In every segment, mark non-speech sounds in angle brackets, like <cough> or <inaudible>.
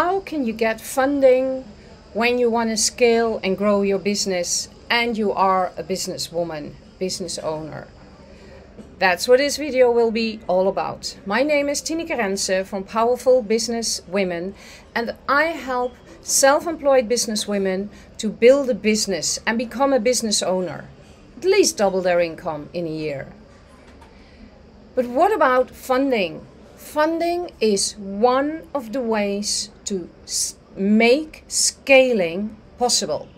how can you get funding when you want to scale and grow your business and you are a businesswoman, business owner? That's what this video will be all about. My name is Tineke Rensen from Powerful Business Women and I help self-employed business women to build a business and become a business owner. At least double their income in a year. But what about funding? Funding is one of the ways to make scaling possible.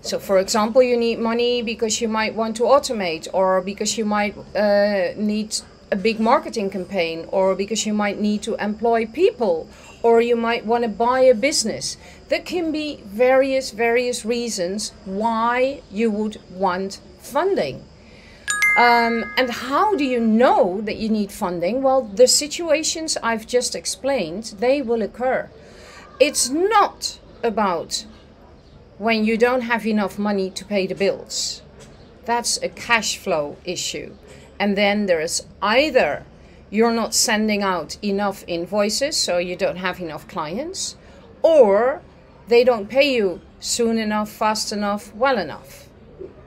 So, for example, you need money because you might want to automate, or because you might uh, need a big marketing campaign, or because you might need to employ people, or you might want to buy a business. There can be various, various reasons why you would want funding. Um, and how do you know that you need funding? Well, the situations I've just explained, they will occur. It's not about when you don't have enough money to pay the bills. That's a cash flow issue. And then there's either you're not sending out enough invoices, so you don't have enough clients, or they don't pay you soon enough, fast enough, well enough.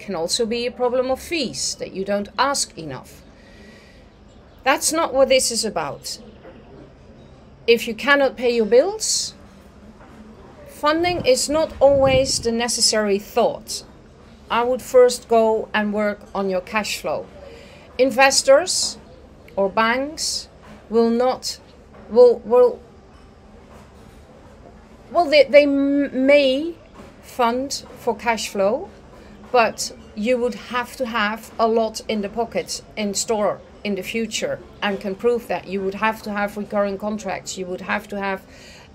Can also be a problem of fees that you don't ask enough. That's not what this is about. If you cannot pay your bills, funding is not always the necessary thought. I would first go and work on your cash flow. Investors or banks will not will will well they, they may fund for cash flow but you would have to have a lot in the pocket in store in the future and can prove that you would have to have recurring contracts you would have to have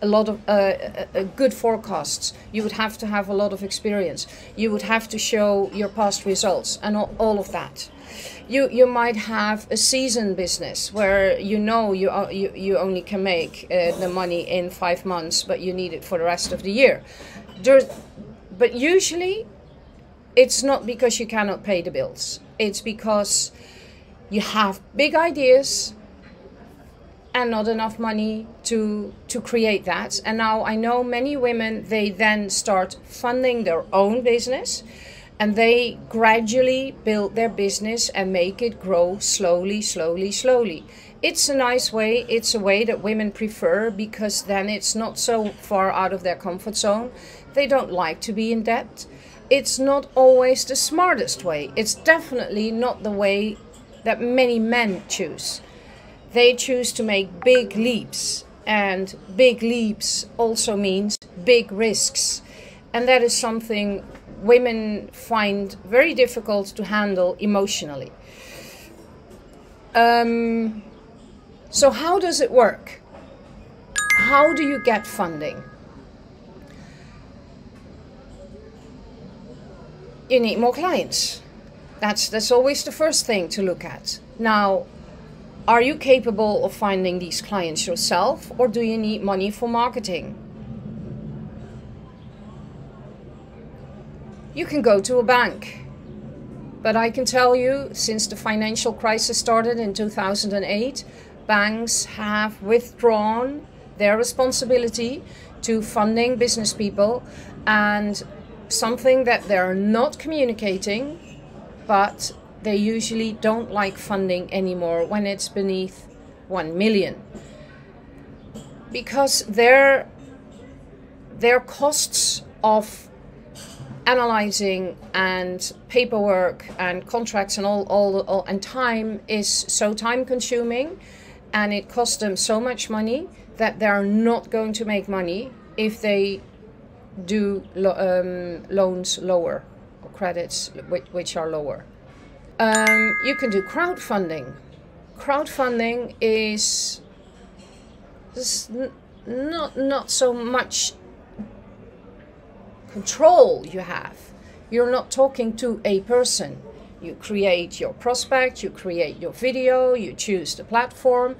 a lot of uh, uh, good forecasts. You would have to have a lot of experience. You would have to show your past results and all, all of that. You you might have a season business where you know you you, you only can make uh, the money in five months, but you need it for the rest of the year. There's, but usually, it's not because you cannot pay the bills. It's because you have big ideas and not enough money to to create that. And now i know many women they then start funding their own business and they gradually build their business and make it grow slowly slowly slowly. It's a nice way it's a way that women prefer because then it's not so far out of their comfort zone. They don't like to be in debt it's not always the smartest way it's definitely not the way that many men choose they choose to make big leaps. And big leaps also means big risks. And that is something women find very difficult to handle emotionally. Um, so, how does it work? How do you get funding? You need more clients. That's, that's always the first thing to look at. Now, are you capable of finding these clients yourself or do you need money for marketing? You can go to a bank. But I can tell you, since the financial crisis started in 2008, banks have withdrawn their responsibility to funding business people and something that they're not communicating, but they usually don't like funding anymore when it's beneath 1 million. Because their their costs of analyzing and paperwork and contracts and all, all, all and time is so time consuming and it costs them so much money that they're not going to make money if they do lo um, loans lower or credits which, which are lower um, you can do crowdfunding. Crowdfunding is, is not not so much control you have. You're not talking to a person. You create your prospect, you create your video, you choose the platform,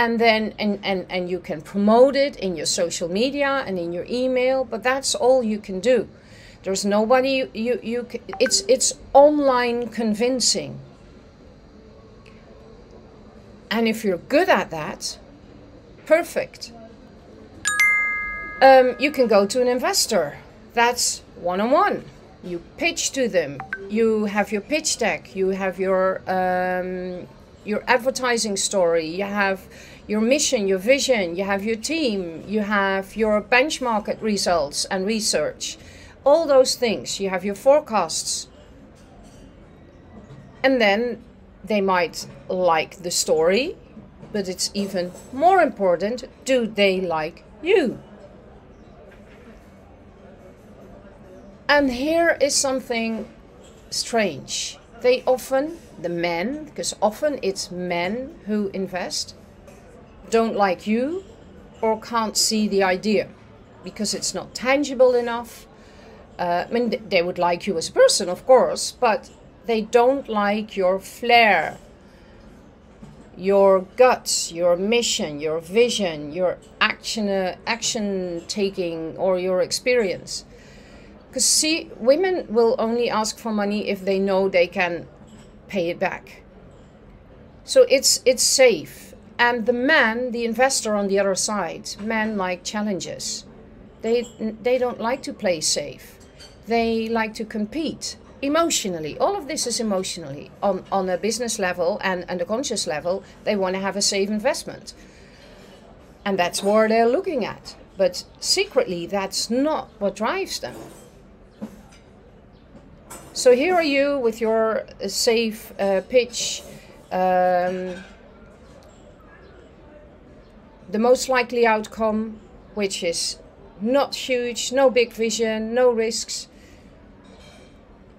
and then and, and, and you can promote it in your social media and in your email, but that's all you can do. There's nobody you, you, you it's it's online convincing. And if you're good at that, perfect. Um, you can go to an investor. That's one on one. You pitch to them. You have your pitch deck. You have your um, your advertising story. You have your mission, your vision. You have your team. You have your benchmark results and research. All those things. You have your forecasts. And then they might like the story, but it's even more important do they like you? And here is something strange. They often, the men, because often it's men who invest, don't like you or can't see the idea because it's not tangible enough. Uh, I mean, they would like you as a person, of course, but they don't like your flair, your guts, your mission, your vision, your action, uh, action taking, or your experience. Because see, women will only ask for money if they know they can pay it back. So it's it's safe. And the man, the investor on the other side, men like challenges. They they don't like to play safe. They like to compete emotionally. All of this is emotionally on on a business level and and a conscious level. They want to have a safe investment, and that's where they're looking at. But secretly, that's not what drives them. So here are you with your uh, safe uh, pitch. Um, the most likely outcome, which is not huge, no big vision, no risks.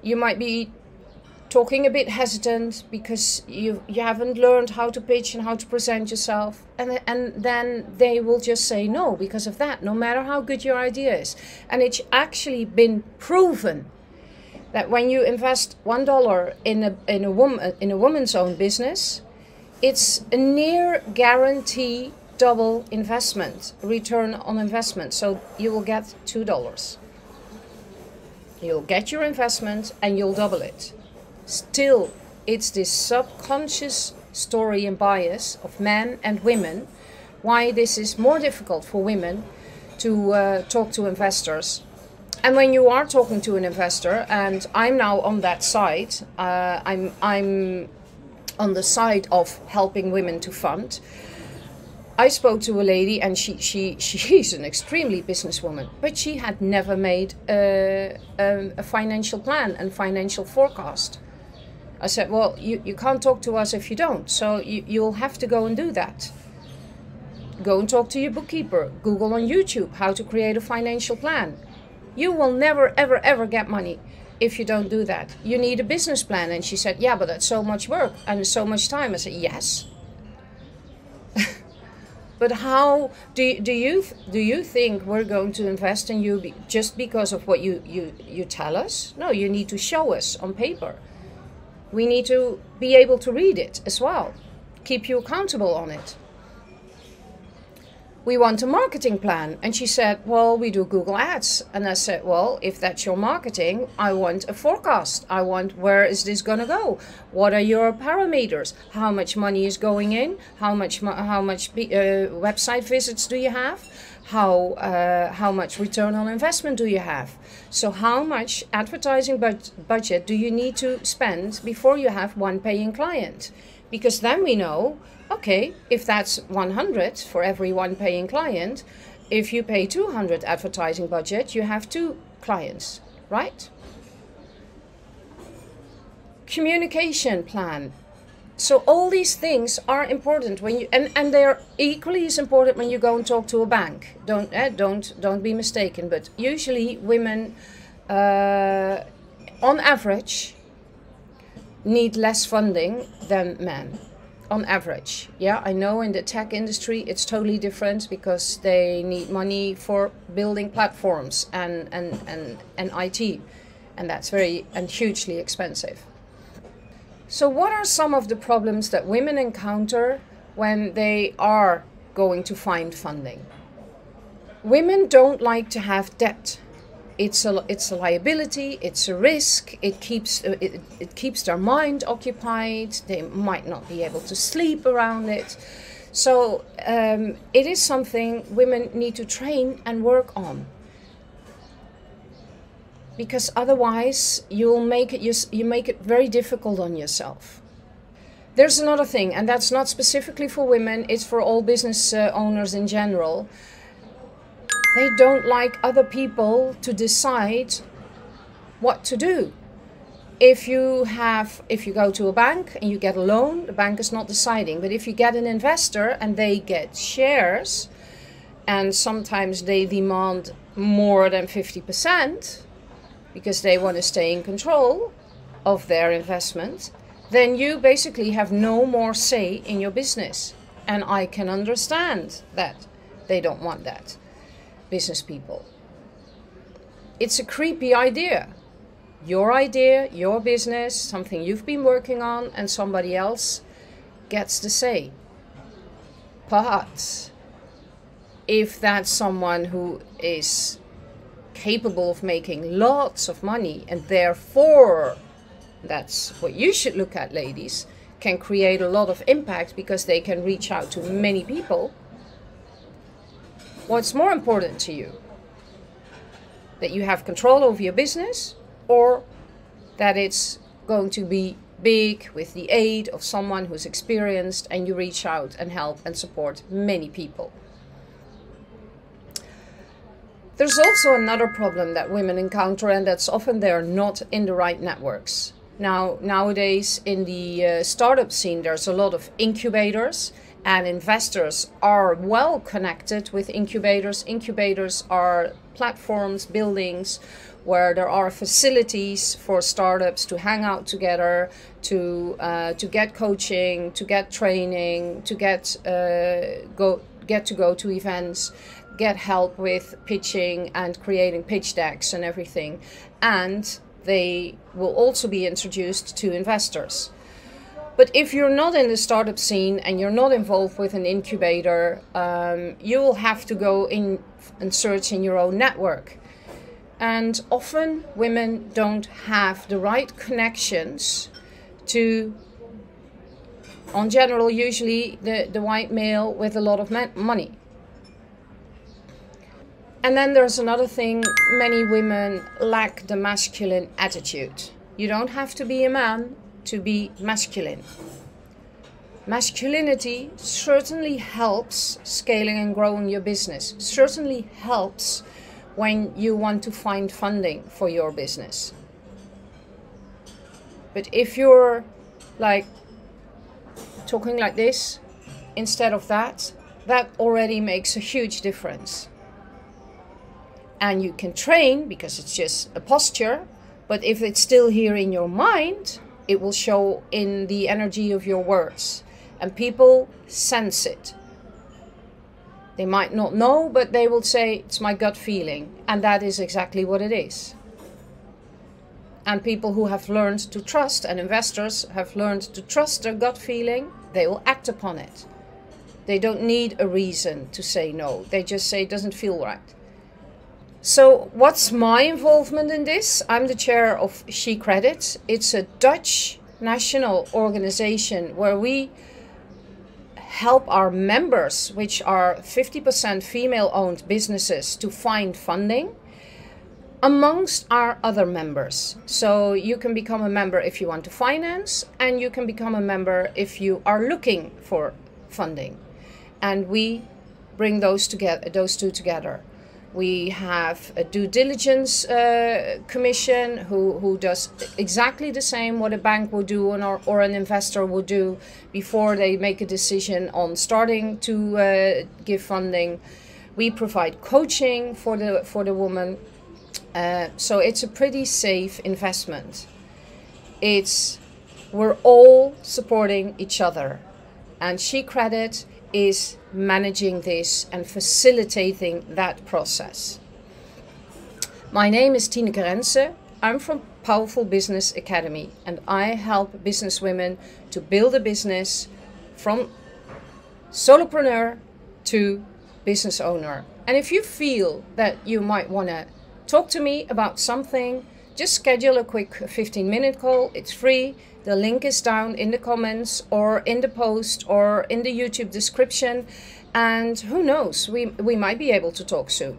You might be talking a bit hesitant because you you haven't learned how to pitch and how to present yourself and and then they will just say no because of that no matter how good your idea is and it's actually been proven that when you invest one dollar in a in a woman in a woman's own business, it's a near guarantee double investment return on investment. So you will get two dollars. You'll get your investment and you'll double it. Still, it's this subconscious story and bias of men and women why this is more difficult for women to uh, talk to investors and when you are talking to an investor, and I'm now on that side, uh, I'm I'm on the side of helping women to fund. I spoke to a lady, and she she <laughs> she's an extremely businesswoman, but she had never made a, a, a financial plan and financial forecast. I said, well, you, you can't talk to us if you don't, so you, you'll have to go and do that. Go and talk to your bookkeeper. Google on YouTube how to create a financial plan you will never, ever, ever get money if you don't do that. You need a business plan. And she said, Yeah, but that's so much work and so much time. I said, Yes. <laughs> but how do, do you do you think we're going to invest in you be, just because of what you, you, you tell us? No, you need to show us on paper. We need to be able to read it as well, keep you accountable on it we want a marketing plan. And she said, well, we do Google Ads. And I said, well, if that's your marketing, I want a forecast. I want where is this going to go? What are your parameters? How much money is going in? How much how much uh, website visits do you have? How uh, how much return on investment do you have? So how much advertising budget do you need to spend before you have one paying client? Because then we know Okay, if that's 100 for every one paying client, if you pay 200 advertising budget, you have two clients, right? Communication plan. So all these things are important when you and, and they're equally as important when you go and talk to a bank. Don't eh, don't don't be mistaken, but usually women uh, on average need less funding than men on average. Yeah, I know in the tech industry it's totally different because they need money for building platforms and, and, and, and IT. And that's very and hugely expensive. So what are some of the problems that women encounter when they are going to find funding? Women don't like to have debt it's a it's a liability it's a risk it keeps uh, it, it keeps their mind occupied they might not be able to sleep around it So um, it is something women need to train and work on. Because otherwise, you'll make it you, you make it very difficult on yourself. There's another thing, and that's not specifically for women; it's for all business uh, owners in general. They don't like other people to decide what to do. If you have if you go to a bank and you get a loan the bank is not deciding. But if you get an investor and they get shares and sometimes they demand more than 50% because they want to stay in control of their investment then you basically have no more say in your business. And i can understand that they don't want that business people it's a creepy idea your idea, your business, something you've been working on, and somebody else gets to say. But if that's someone who is capable of making lots of money and therefore that's what you should look at ladies can create a lot of impact because they can reach out to many people what's more important to you that you have control over your business or that it's going to be big with the aid of someone who's experienced and you reach out and help and support many people. There's also another problem that women encounter and that's often they're not in the right networks. Now, nowadays in the uh, startup scene, there's a lot of incubators and investors are well connected with incubators. Incubators are platforms, buildings where there are facilities for startups to hang out together, to uh, to get coaching, to get training, to get uh, go get to go to events, get help with pitching and creating pitch decks and everything, and they will also be introduced to investors. But if you're not in the startup scene and you're not involved with an incubator, um, you will have to go in and search in your own network. And often women don't have the right connections to on general usually the, the white male with a lot of money. And then there's another thing many women lack the masculine attitude. You don't have to be a man to be masculine masculinity certainly helps scaling and growing your business certainly helps when you want to find funding for your business. But if you're like talking like this instead of that, that already makes a huge difference. And you can train because it's just a posture, but if it's still here in your mind, it will show in the energy of your words. And people sense it. They might not know, but they will say, it's my gut feeling. And that is exactly what it is. And people who have learned to trust, and investors have learned to trust their gut feeling, they will act upon it. They don't need a reason to say no. They just say it doesn't feel right. So, what's my involvement in this? I'm the chair of She Credit. It's a Dutch national organization where we help our members, which are 50% female owned businesses, to find funding amongst our other members. So you can become a member if you want to finance, and you can become a member if you are looking for funding. And we bring those together, those two together. We have a due diligence uh, commission who, who does exactly the same what a bank would do or, or an investor would do before they make a decision on starting to uh, give funding. We provide coaching for the for the woman, uh, so it's a pretty safe investment. It's we're all supporting each other, and She Credit is managing this and facilitating that process. My name is Tineke Rensen. I'm from Powerful Business Academy and I help business women to build a business from solopreneur to business owner. And if you feel that you might want to talk to me about something, just schedule a quick 15 minute call. It's free The link is down in the comments or in the post or in the YouTube description. And who knows, we, we might be able to talk soon.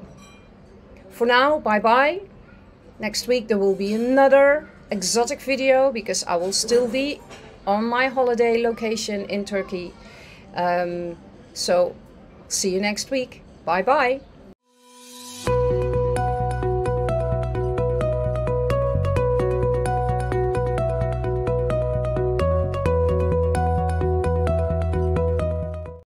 For now, bye bye. Next week there will be another exotic video because I will still be on my holiday location in Turkey. Um, so see you next week. Bye bye.